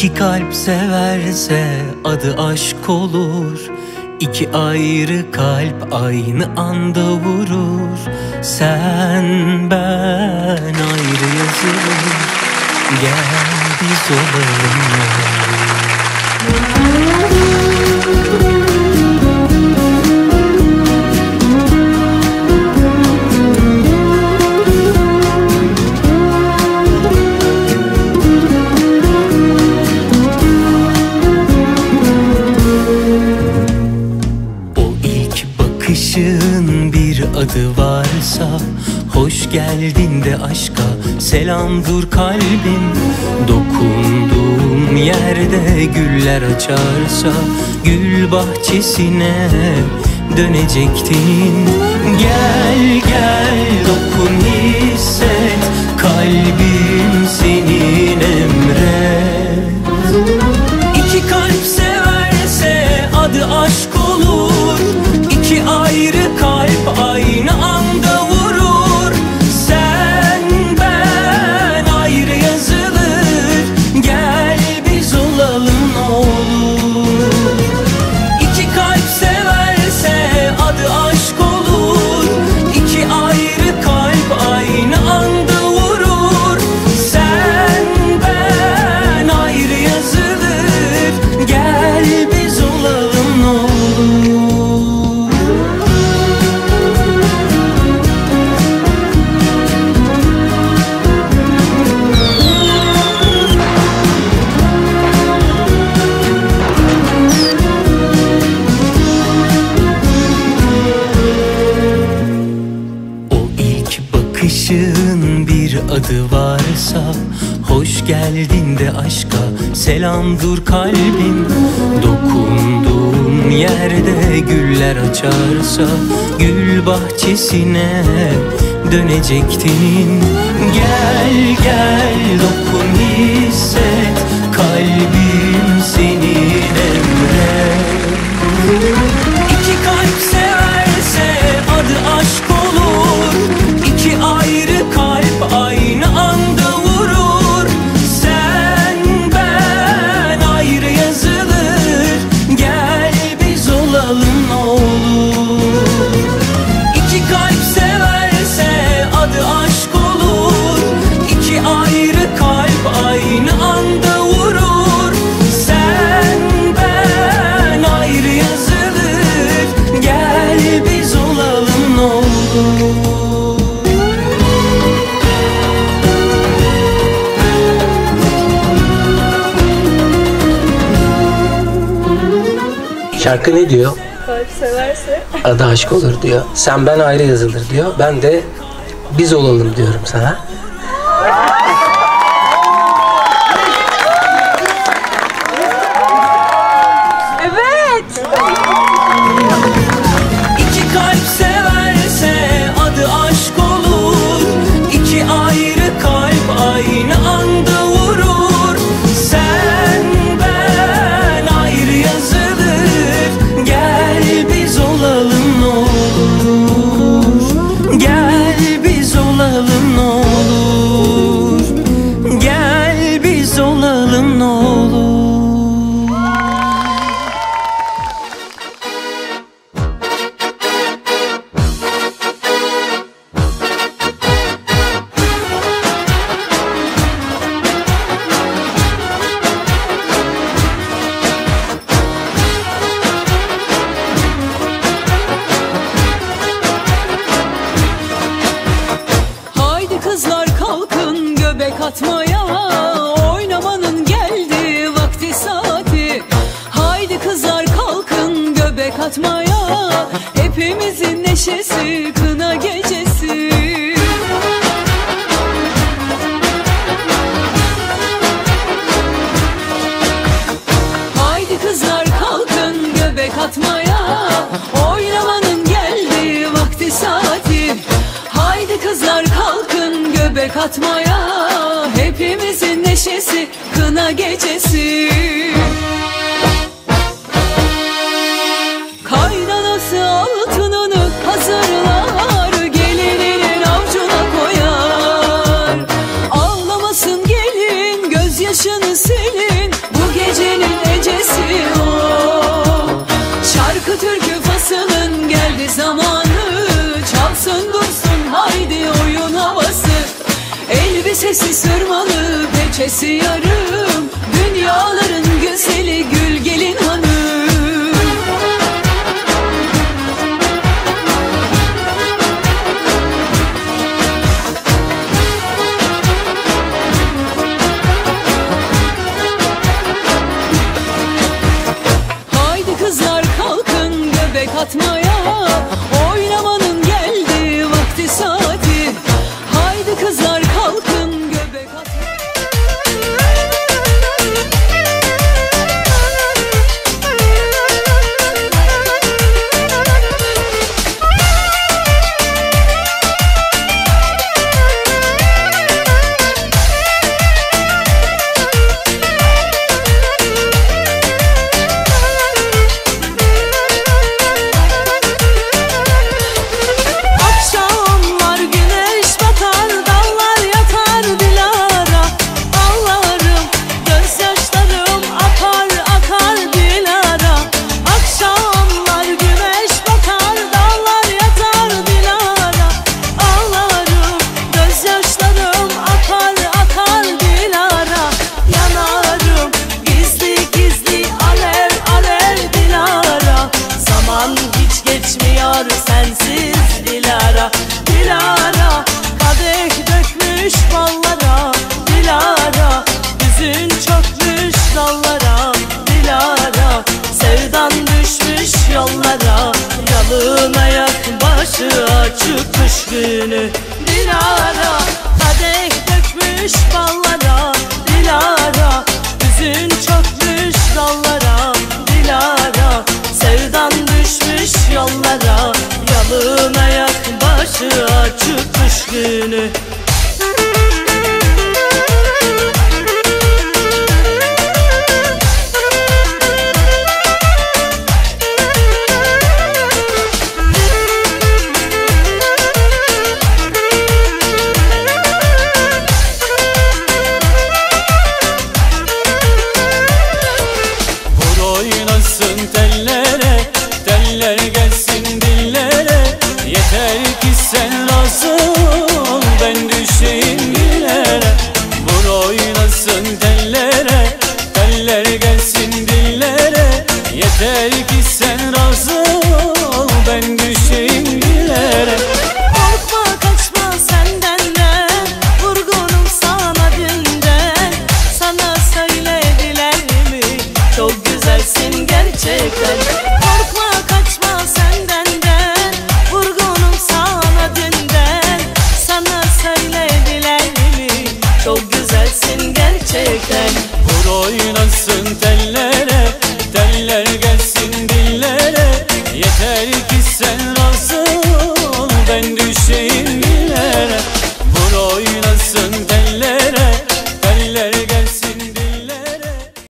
İki kalp severse adı aşk olur. İki ayrı kalp aynı anda vurur. Sen ben ayrı yazılır. Gel biz olalım. O aşka selam dur kalbim. Dokunduğum yerde güller açarsa Gül bahçesine dönecektin. Gel gel dokun hisset Kalbim Geldin de aşka selam dur kalbim. Dokunduğum yerde güller açarsa Gül bahçesine dönecektin. Gel gel dokun hisset Kalbim Şarkı ne diyor? Kalp severse Adı aşk olur diyor. Sen ben ayrı yazılır diyor. Ben de biz olalım diyorum sana. Neşesi kına gecesi. Haydi kızlar kalkın göbek atmaya. Oynamanın geldi vakti saati. Haydi kızlar kalkın göbek atmaya. Hepimizin neşesi kına gecesi sırmalı peçesi yarım. Dünyaların güzeli gül gelin hanım. Haydi kızlar kalkın göbek atmaya. Dilara Kadeh dökmüş ballara Dilara Üzün çökmüş dallara Dilara Sevdan düşmüş yollara Yalın ayak başı açık düşkünü kaynasın